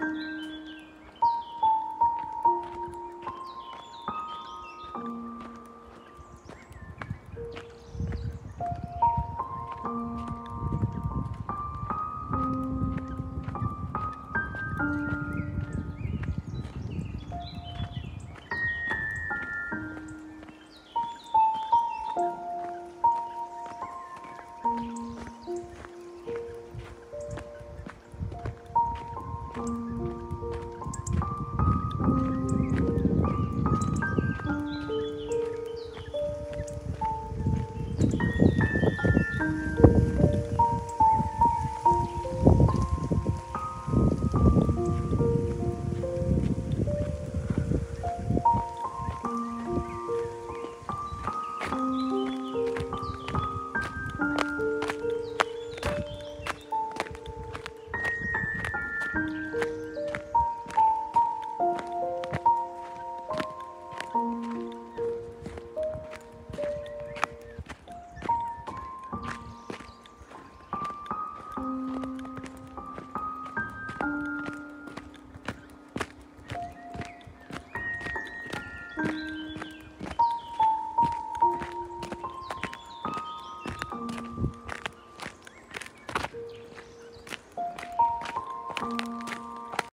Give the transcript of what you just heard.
Música